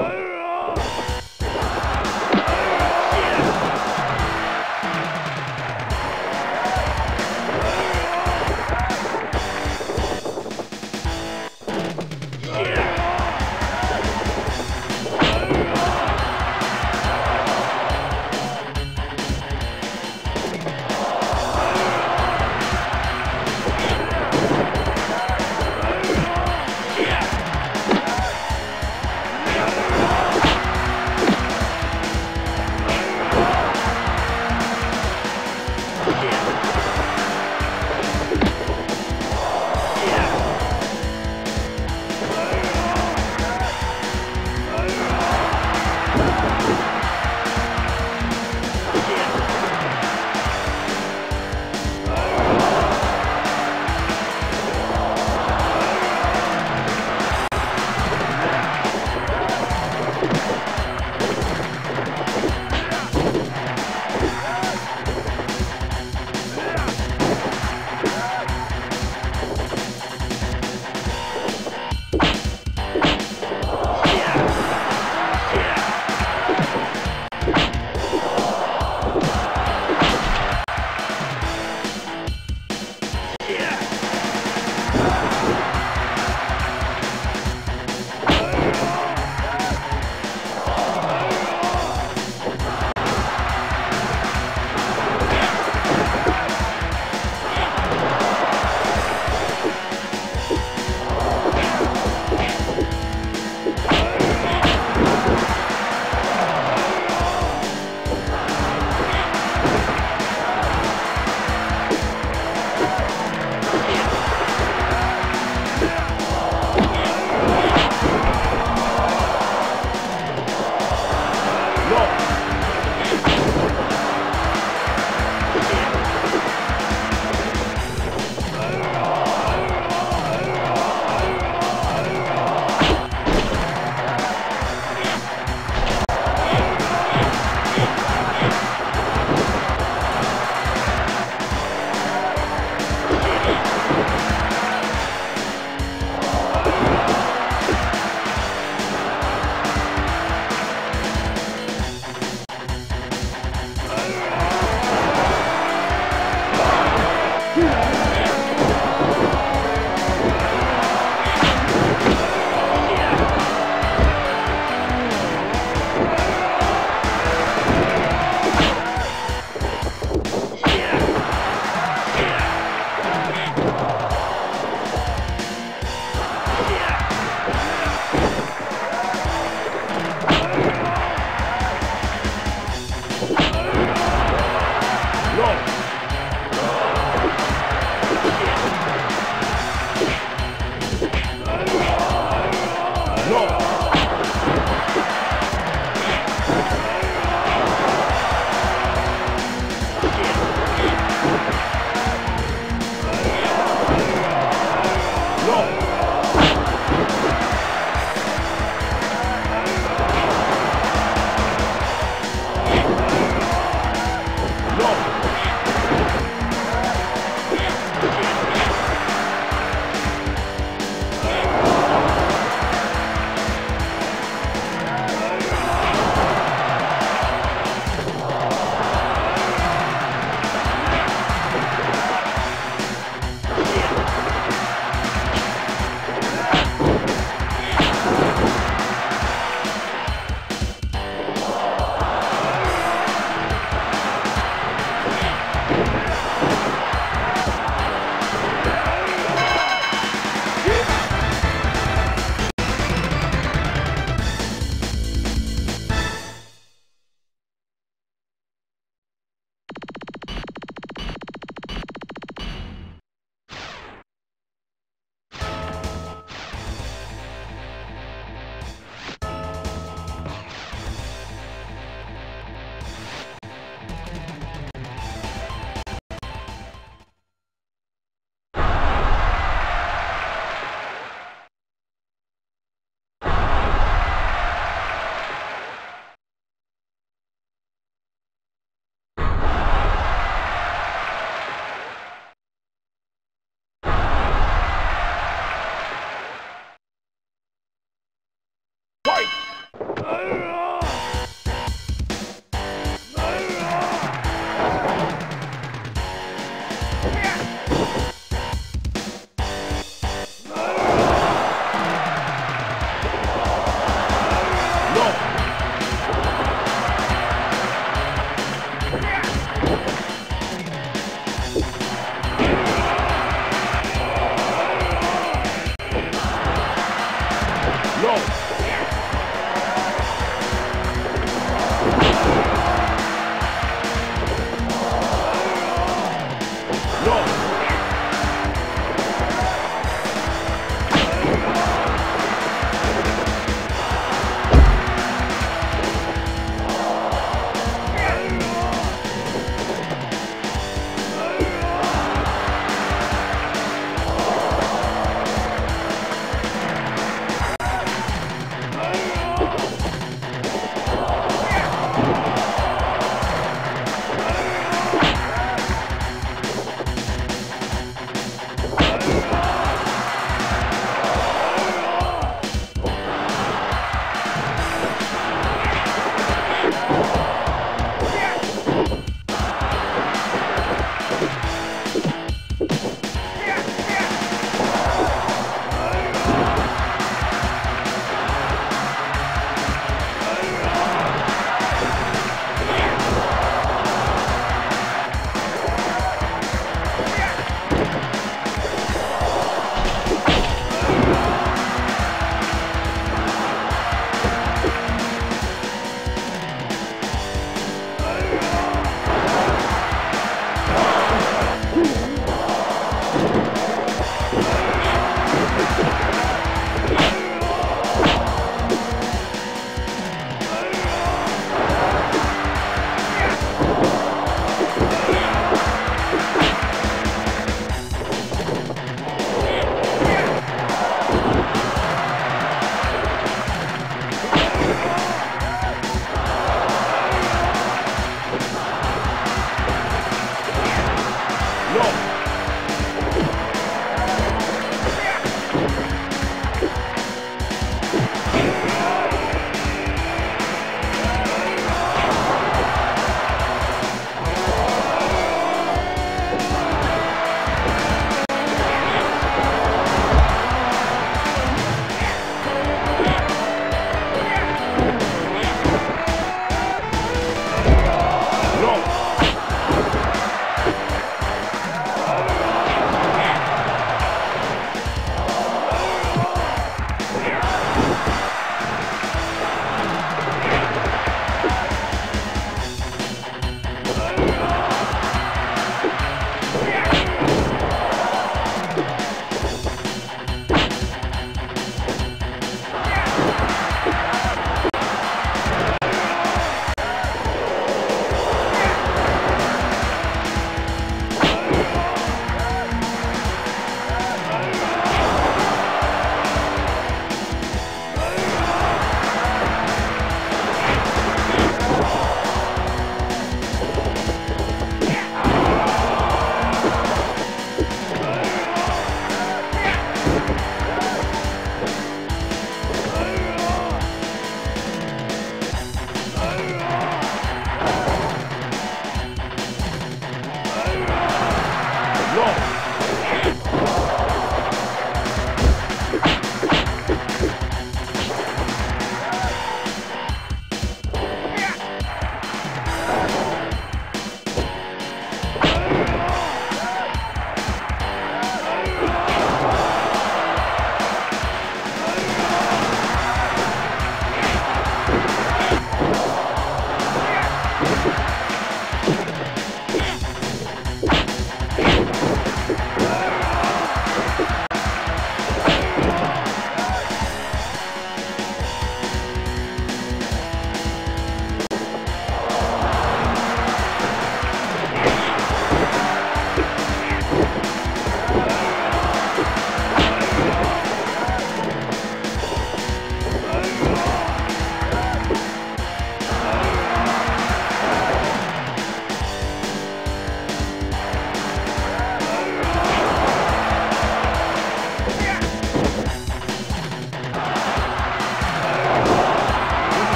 Fire! Oh!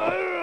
Fire!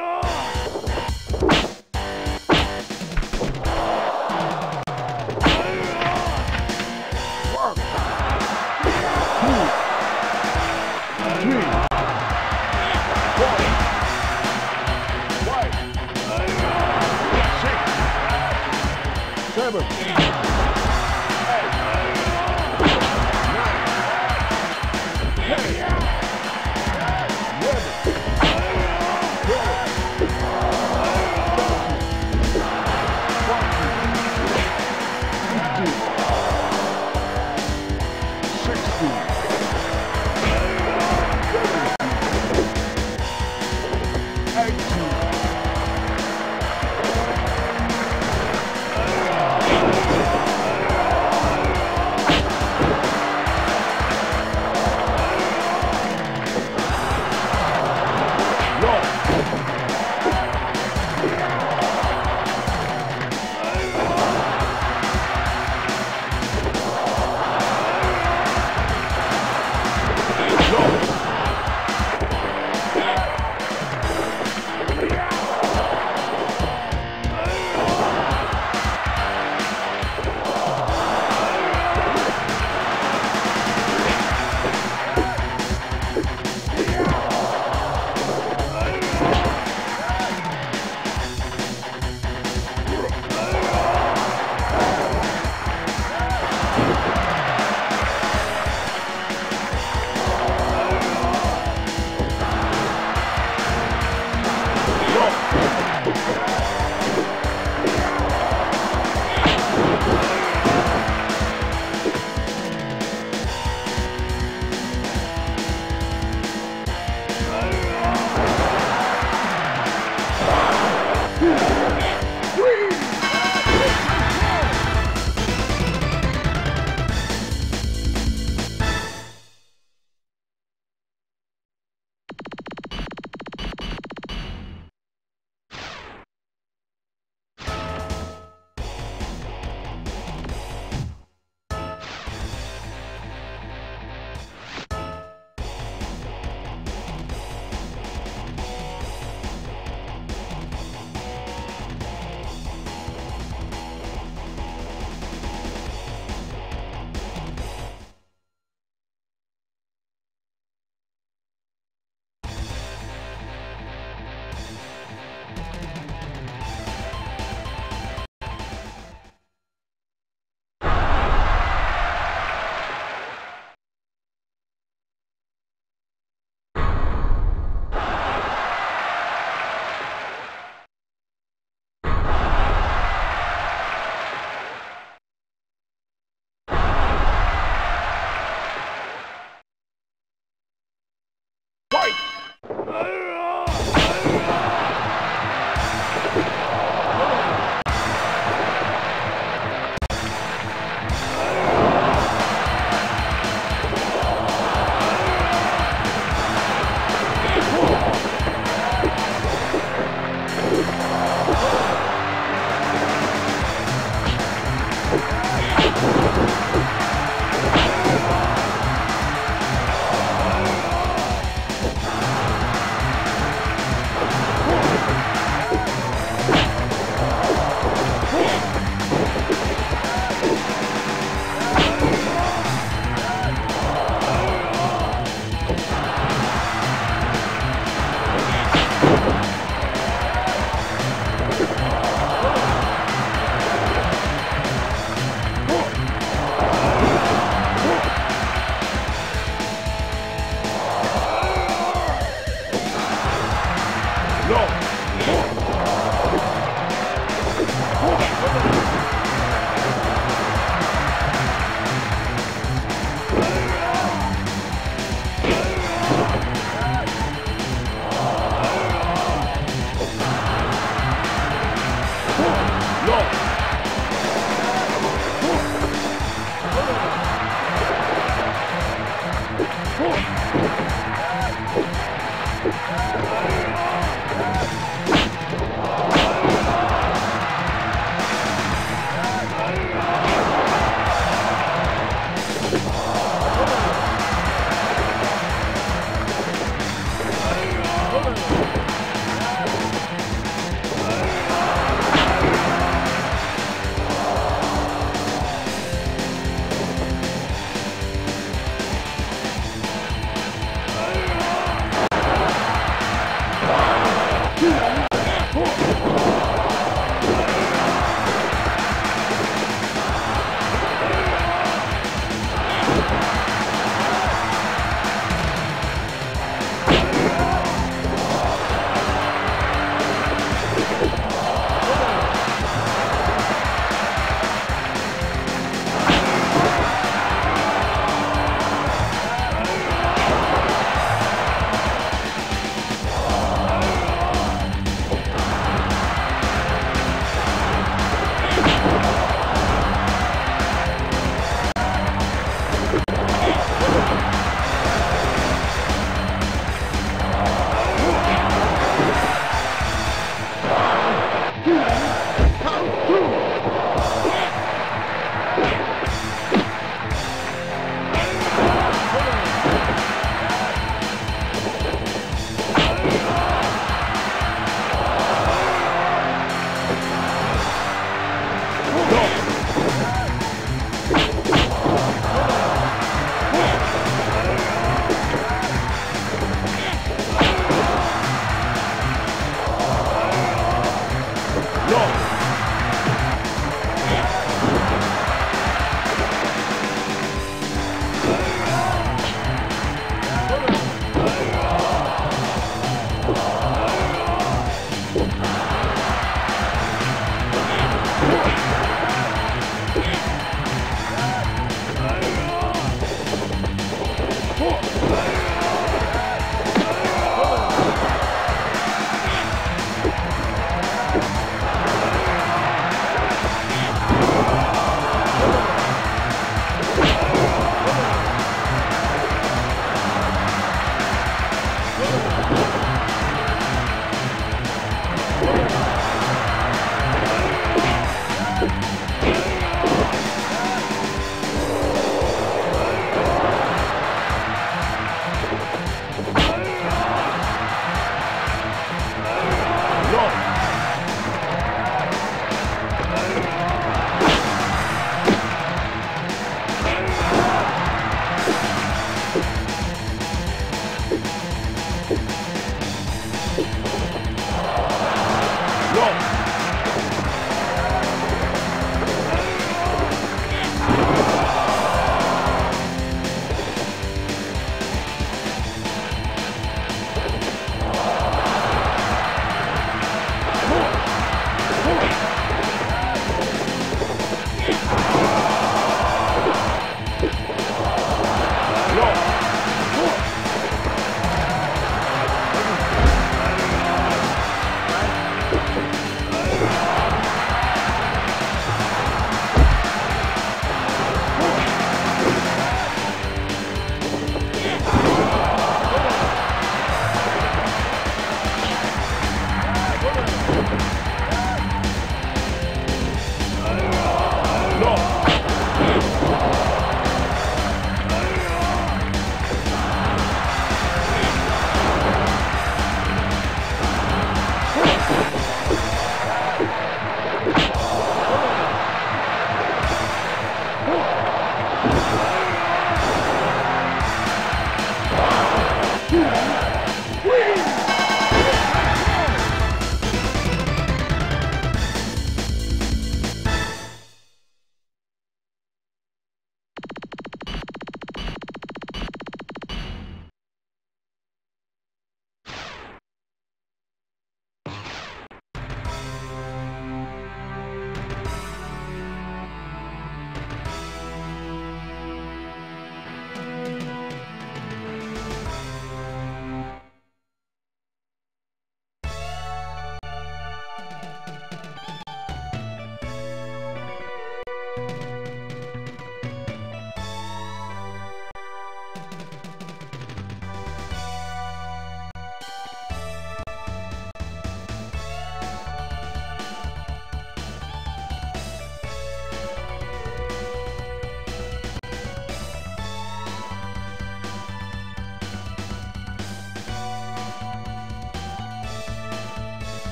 Oh,